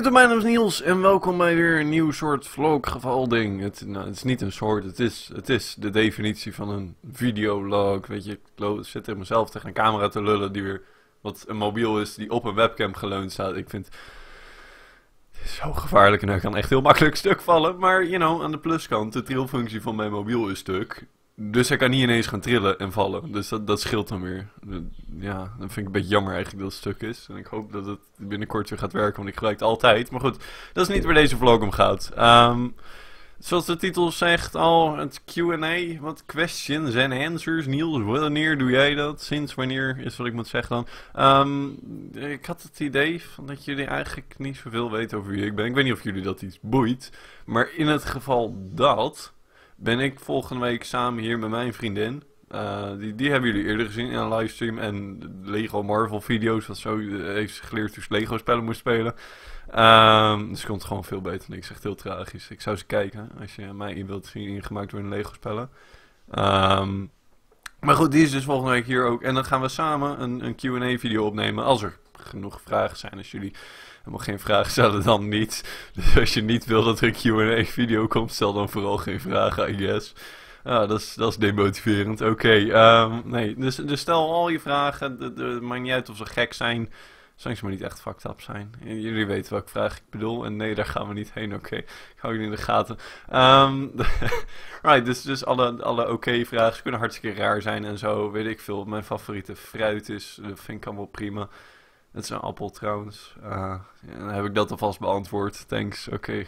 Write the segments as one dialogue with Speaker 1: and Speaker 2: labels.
Speaker 1: YouTube, mijn naam is Niels en welkom bij weer een nieuw soort vlog-gevalding. Het, nou, het is niet een soort, het is, het is de definitie van een videolog. Weet je, ik zit er mezelf tegen een camera te lullen die weer wat een mobiel is die op een webcam geleund staat. Ik vind het is zo gevaarlijk en hij kan echt heel makkelijk stuk vallen. Maar, you know, aan de pluskant, de trilfunctie van mijn mobiel is stuk. Dus hij kan niet ineens gaan trillen en vallen. Dus dat, dat scheelt dan weer. Ja, dan vind ik een beetje jammer eigenlijk dat het stuk is. En ik hoop dat het binnenkort weer gaat werken, want ik gebruik het altijd. Maar goed, dat is niet waar deze vlog om gaat. Ehm, zoals de titel zegt al, het Q&A. Wat questions en answers. Niels, wanneer doe jij dat? Sinds wanneer is wat ik moet zeggen dan. Ehm, ik had het idee van dat jullie eigenlijk niet zoveel weten over wie ik ben. Ik weet niet of jullie dat iets boeit. Maar in het geval dat ben ik volgende week samen hier met mijn vriendin. Uh, die, die hebben jullie eerder gezien in een livestream. En Lego Marvel video's. Wat zo uh, heeft geleerd hoe ze Lego spellen moest spelen. Um, dus komt gewoon veel beter. En ik zeg heel tragisch. Ik zou ze kijken. Als je mij in wilt zien ingemaakt door een Lego spellen. Um, maar goed, die is dus volgende week hier ook. En dan gaan we samen een, een Q&A video opnemen. Als er genoeg vragen zijn. Als jullie helemaal geen vragen stellen, dan niet. Dus als je niet wil dat er een Q&A video komt, stel dan vooral geen vragen, I guess. Dat is, dat is demotiverend. Oké, ehm, nee. Dus, dus stel al je vragen. Het maakt niet uit of ze gek zijn. Zolang ze maar niet echt fucked up zijn. Jullie weten welke vraag ik bedoel. En nee, daar gaan we niet heen. Oké, okay. ik hou jullie in de gaten. Um, right, dus, dus alle, alle oké vragen. Kunnen hartstikke raar zijn en zo. Weet ik veel. Mijn favoriete fruit is. Dat vind ik allemaal prima. Het is een appel trouwens. Uh, dan heb ik dat alvast beantwoord. Thanks, oké.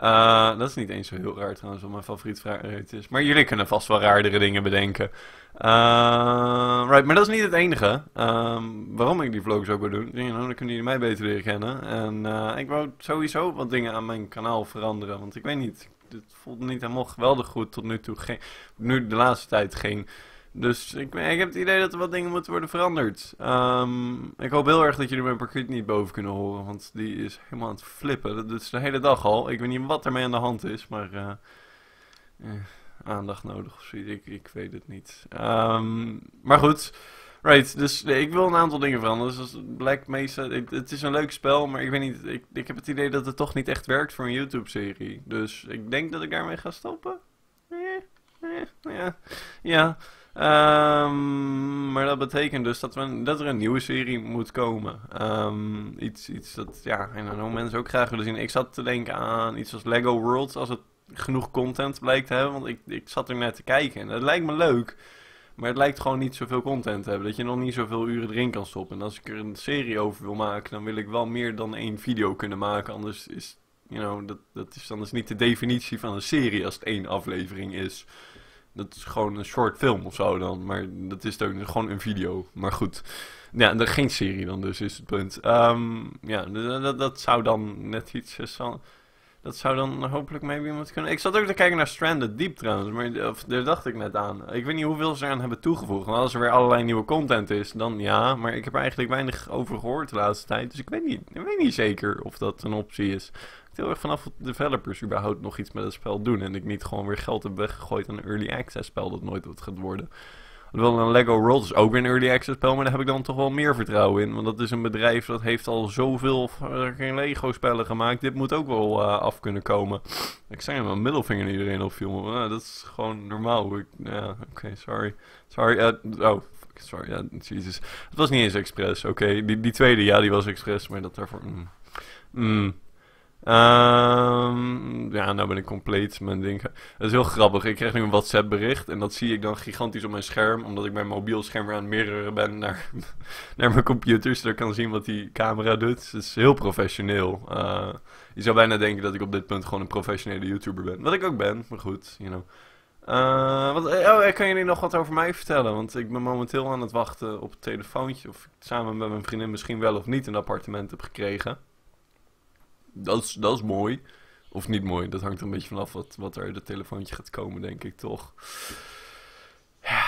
Speaker 1: Uh, dat is niet eens zo heel raar trouwens, wat mijn favoriet fruit is. Maar jullie kunnen vast wel raardere dingen bedenken. Uh, right, maar dat is niet het enige. Um, waarom ik die vlogs ook wil doen. You dan kunnen jullie mij beter leren kennen. En ik wou sowieso wat dingen aan mijn kanaal veranderen. Want ik weet niet, het voelt niet helemaal geweldig goed tot nu toe. Geen, nu de laatste tijd ging dus ik, ik, heb het idee dat er wat dingen moeten worden veranderd. Um, ik hoop heel erg dat jullie mijn parkiet niet boven kunnen horen, want die is helemaal aan het flippen. Dat is de hele dag al. Ik weet niet wat ermee aan de hand is, maar uh, eh, aandacht nodig of zoiets. Ik, ik weet het niet. Um, maar goed, right. Dus nee, ik wil een aantal dingen veranderen. Dus Black Mesa, het is een leuk spel, maar ik weet niet. Ik, ik heb het idee dat het toch niet echt werkt voor een YouTube-serie. Dus ik denk dat ik daarmee ga stoppen. Eh, eh, ja, ja. Um, maar dat betekent dus dat, we, dat er een nieuwe serie moet komen. Um, iets, iets dat ja, en dan mensen ook graag willen zien. Ik zat te denken aan iets als Lego Worlds, als het genoeg content blijkt te hebben. Want ik, ik zat er net te kijken en het lijkt me leuk. Maar het lijkt gewoon niet zoveel content te hebben. Dat je nog niet zoveel uren erin kan stoppen. En als ik er een serie over wil maken, dan wil ik wel meer dan één video kunnen maken. Anders is, you know, dat, dat is dan is niet de definitie van een serie als het één aflevering is. Dat is gewoon een short film of zo dan. Maar dat is ook gewoon een video. Maar goed. Ja, er, geen serie dan dus, is het punt. Um, ja, dat, dat zou dan net iets... Dat zou dan hopelijk maybe moeten kunnen. Ik zat ook te kijken naar Stranded Deep trouwens. Maar of, daar dacht ik net aan. Ik weet niet hoeveel ze eraan hebben toegevoegd. Als er weer allerlei nieuwe content is, dan ja. Maar ik heb er eigenlijk weinig over gehoord de laatste tijd. Dus ik weet niet, ik weet niet zeker of dat een optie is heel erg vanaf of developers überhaupt nog iets met het spel doen. En ik niet gewoon weer geld heb weggegooid aan een early access spel dat nooit wat gaat worden. Wel een Lego World is ook weer een early access spel, maar daar heb ik dan toch wel meer vertrouwen in. Want dat is een bedrijf dat heeft al zoveel geen Lego spellen gemaakt. Dit moet ook wel uh, af kunnen komen. Ik zei mijn middelvinger iedereen op filmen. Uh, dat is gewoon normaal. Ja, oké, sorry. Sorry, uh, oh, sorry, ja, Jesus. Het was niet eens expres, oké. Die, die tweede, ja, die was expres, maar dat daarvoor... Um, ja, nou ben ik compleet mijn ding. Dat is heel grappig. Ik krijg nu een WhatsApp bericht en dat zie ik dan gigantisch op mijn scherm. Omdat ik mijn mobiel scherm weer aan het mirroren ben naar, naar mijn computer. Zodat ik kan zien wat die camera doet. Dus het is heel professioneel. Uh, je zou bijna denken dat ik op dit punt gewoon een professionele YouTuber ben. Wat ik ook ben, maar goed, you know. Uh, wat, oh, kan jullie nog wat over mij vertellen? Want ik ben momenteel aan het wachten op het telefoontje. Of ik samen met mijn vriendin misschien wel of niet een appartement heb gekregen. Dat is, dat is mooi. Of niet mooi, dat hangt er een beetje vanaf wat, wat er uit het telefoontje gaat komen, denk ik toch. Ja,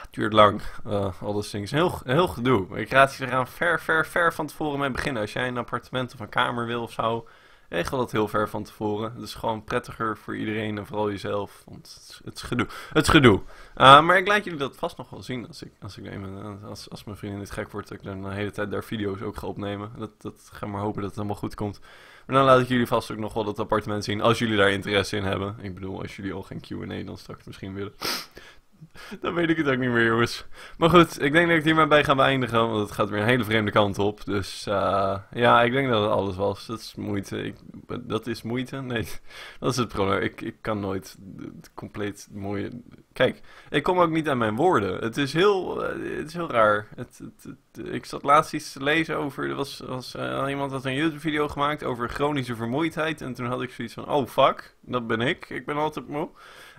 Speaker 1: het duurt lang. Uh, al dingen. Heel, heel gedoe. Ik raad je eraan ver, ver, ver van tevoren mee beginnen. Als jij een appartement of een kamer wil of zo. Regel dat heel ver van tevoren. Het is gewoon prettiger voor iedereen en vooral jezelf. Want het is, gedoe. Het gedoe. Uh, maar ik laat jullie dat vast nog wel zien als ik, als ik neem. Als, als mijn vriendin niet gek wordt, dat ik dan de hele tijd daar video's ook ga opnemen. Dat, dat ga maar hopen dat het allemaal goed komt. Maar dan laat ik jullie vast ook nog wel dat appartement zien. Als jullie daar interesse in hebben. Ik bedoel, als jullie al geen Q&A dan straks misschien willen. Dan weet ik het ook niet meer, jongens. Maar goed, ik denk dat ik hiermee bij ga beëindigen, want het gaat weer een hele vreemde kant op. Dus uh, ja, ik denk dat het alles was. Dat is moeite. Ik, dat is moeite? Nee, dat is het probleem. Ik, ik kan nooit compleet mooie... Kijk, ik kom ook niet aan mijn woorden. Het is heel, uh, het is heel raar. Ik zat laatst iets te lezen over... Er was, was uh, iemand had een YouTube-video gemaakt over chronische vermoeidheid. En toen had ik zoiets van, oh fuck, dat ben ik. Ik ben altijd moe.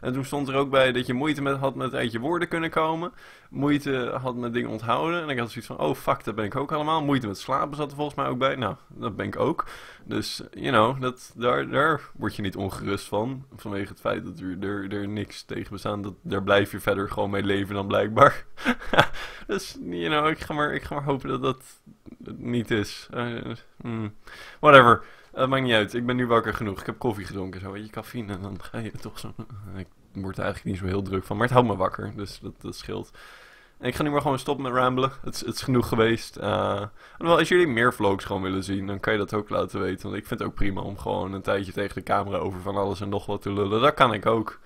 Speaker 1: En toen stond er ook bij dat je moeite met, had met uit je woorden kunnen komen. Moeite had met dingen onthouden. En ik had zoiets van, oh fuck, dat ben ik ook allemaal. Moeite met slapen zat er volgens mij ook bij. Nou, dat ben ik ook. Dus, you know, dat, daar, daar word je niet ongerust van. Vanwege het feit dat er, er, er niks tegen bestaan. Dat, daar blijf je verder gewoon mee leven dan blijkbaar. dus, you know, ik ga, maar, ik ga maar hopen dat dat niet is. Uh, mm, whatever. Het maakt niet uit. Ik ben nu wakker genoeg. Ik heb koffie gedronken. Zo, weet je, cafeïne. En dan ga je toch zo... Ik word er eigenlijk niet zo heel druk van. Maar het houdt me wakker. Dus dat, dat scheelt. En ik ga nu maar gewoon stoppen met ramblen. Het, het is genoeg geweest. Uh, als jullie meer vlogs gewoon willen zien, dan kan je dat ook laten weten. Want ik vind het ook prima om gewoon een tijdje tegen de camera over van alles en nog wat te lullen. Dat kan ik ook.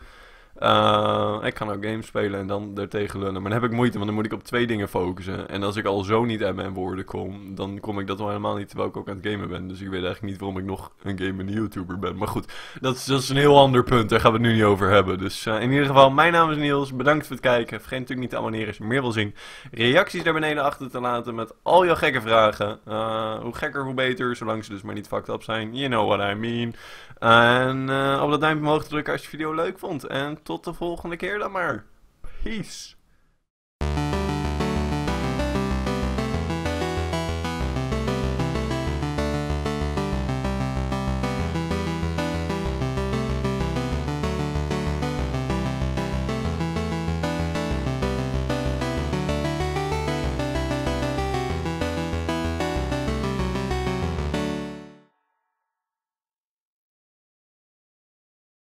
Speaker 1: Uh, ik kan ook games spelen en dan ertegen lullen. Maar dan heb ik moeite, want dan moet ik op twee dingen focussen. En als ik al zo niet uit mijn woorden kom, dan kom ik dat wel helemaal niet terwijl ik ook aan het gamen ben. Dus ik weet eigenlijk niet waarom ik nog een gamende YouTuber ben. Maar goed, dat is, een heel ander punt. Daar gaan we het nu niet over hebben. Dus uh, in ieder geval, mijn naam is Niels. Bedankt voor het kijken. Vergeet natuurlijk niet te abonneren als je meer wil zien. Reacties daar beneden achter te laten met al jouw gekke vragen. Uh, hoe gekker, hoe beter. Zolang ze dus maar niet fucked up zijn. You know what I mean. En op dat duimpje omhoog drukken als je de video leuk vond. En tot de volgende keer dan maar. Peace.